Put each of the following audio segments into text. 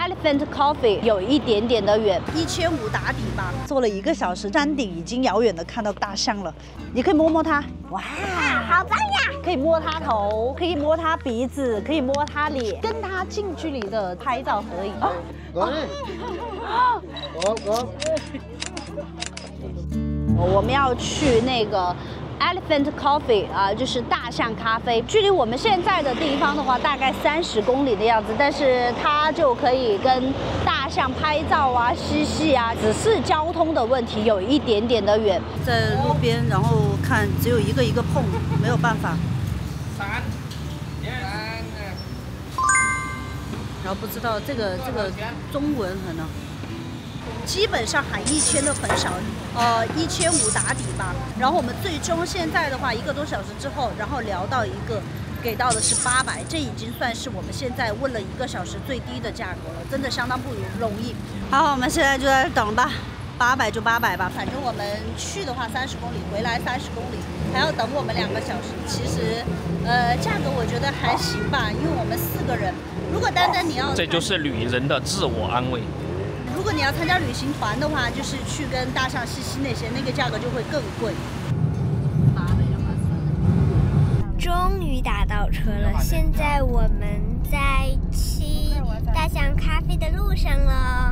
Elephant Coffee 有一点点的远，一千五打底吧。坐了一个小时，山顶已经遥远的看到大象了。你可以摸摸它，哇，好棒呀！可以摸它头，可以摸它鼻子，可以摸它脸，跟它近距离的拍照合影。我们要去那个。Elephant Coffee 啊，就是大象咖啡。距离我们现在的地方的话，大概三十公里的样子。但是它就可以跟大象拍照啊、嬉戏啊，只是交通的问题，有一点点的远。在路边，然后看只有一个一个碰，没有办法。三，然后不知道这个这个中文可能。基本上喊一千的很少，呃，一千五打底吧。然后我们最终现在的话，一个多小时之后，然后聊到一个，给到的是八百，这已经算是我们现在问了一个小时最低的价格了，真的相当不容易。好，我们现在就在等吧，八百就八百吧，反正我们去的话三十公里，回来三十公里，还要等我们两个小时。其实，呃，价格我觉得还行吧，因为我们四个人，如果单单你要，这就是女人的自我安慰。如果你要参加旅行团的话，就是去跟大象西西那些，那个价格就会更贵。终于打到车了，现在我们在去大象咖啡的路上了，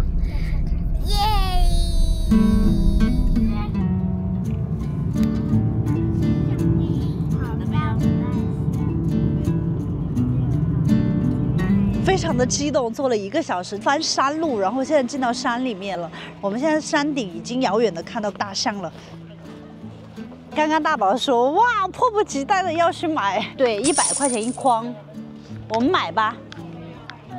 非常的激动，坐了一个小时翻山路，然后现在进到山里面了。我们现在山顶已经遥远的看到大象了。刚刚大宝说，哇，迫不及待的要去买，对，一百块钱一筐，我们买吧。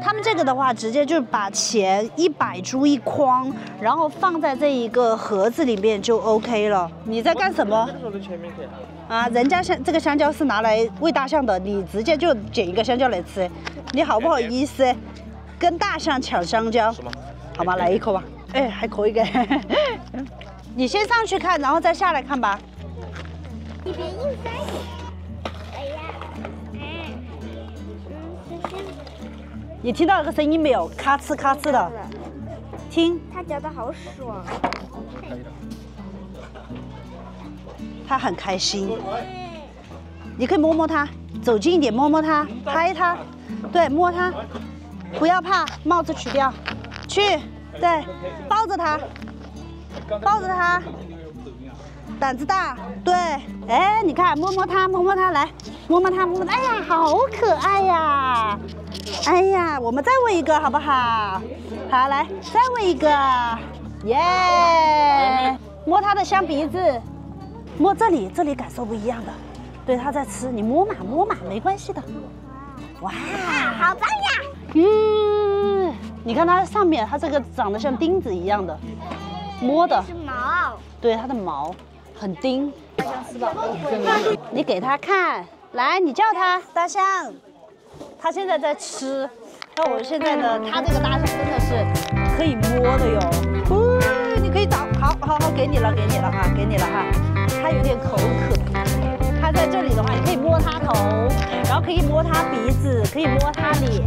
他们这个的话，直接就把钱一百株一筐，然后放在这一个盒子里面就 OK 了。你在干什么？啊，人家香这个香蕉是拿来喂大象的，你直接就捡一个香蕉来吃，你好不好意思跟大象抢香蕉？好吗？来一口吧。哎，还可以的。你先上去看，然后再下来看吧。你别硬塞。你听到那个声音没有？咔哧咔哧的。听。他嚼的好爽。他很开心。你可以摸摸它，走近一点摸摸它，拍它，对，摸它，不要怕，帽子取掉，去，对，抱着它，抱着它，胆子大，对，哎，你看，摸摸它，摸摸它，来，摸摸它，摸摸，哎呀，好可爱呀。哎呀，我们再喂一个好不好？好，来，再喂一个，耶！摸它的香鼻子，摸这里，这里感受不一样的。对，它在吃，你摸嘛摸嘛，没关系的。哇，好棒呀！嗯，你看它上面，它这个长得像钉子一样的，摸的。是毛。对，它的毛很钉。大象吃吧，你给它看，来，你叫它大象。它现在在吃，那我现在呢？他这个大象真的是可以摸的哟。哦，你可以找，好好好，给你了，给你了哈，给你了哈。他有点口渴，他在这里的话，你可以摸他头，然后可以摸他鼻子，可以摸他脸，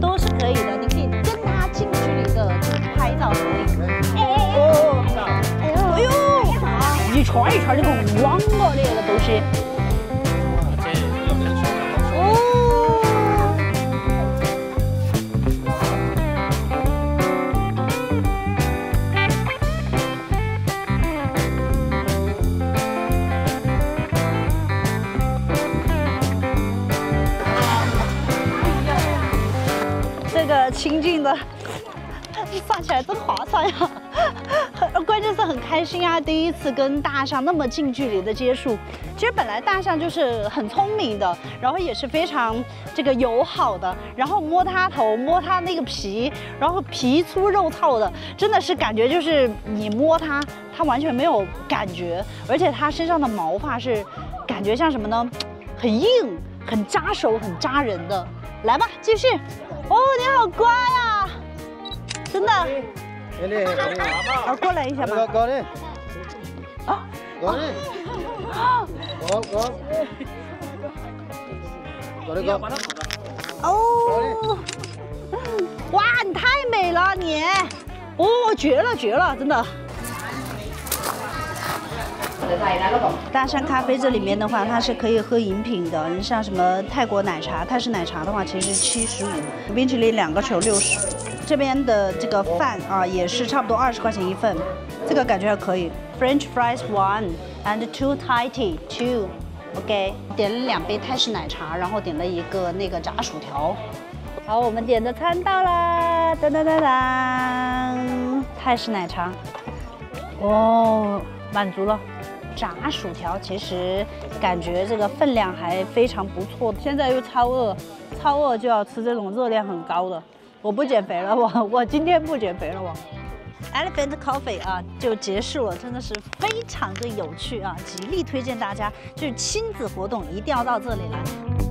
都是可以的。你可以跟他近距离的拍照合影。哎哎呦哎呦，一圈一圈的个网哦，那个东西。亲近的，算起来真划算呀！关键是很开心啊，第一次跟大象那么近距离的接触。其实本来大象就是很聪明的，然后也是非常这个友好的。然后摸它头，摸它那个皮，然后皮粗肉糙的，真的是感觉就是你摸它，它完全没有感觉。而且它身上的毛发是感觉像什么呢？很硬，很扎手，很扎人的。来吧，继续。哦，你好乖呀，真的。好，过来一下吧。过来。啊。过来。过过。过来过。哦。哇，你太美了你！哦，绝了绝了，真的。大山咖啡这里面的话，它是可以喝饮品的。你像什么泰国奶茶、泰式奶茶的话，其实七十五，冰淇淋两个球六十。这边的这个饭啊，也是差不多二十块钱一份，这个感觉还可以。French fries one and two Thai tea two。OK，点了两杯泰式奶茶，然后点了一个那个炸薯条。好，我们点的餐到啦，当当当当，泰式奶茶。哦，满足了。炸薯条其实感觉这个分量还非常不错，现在又超饿，超饿就要吃这种热量很高的。我不减肥了，我我今天不减肥了，我。Elephant Coffee 啊，就结束了，真的是非常的有趣啊，极力推荐大家，就是亲子活动一定要到这里来。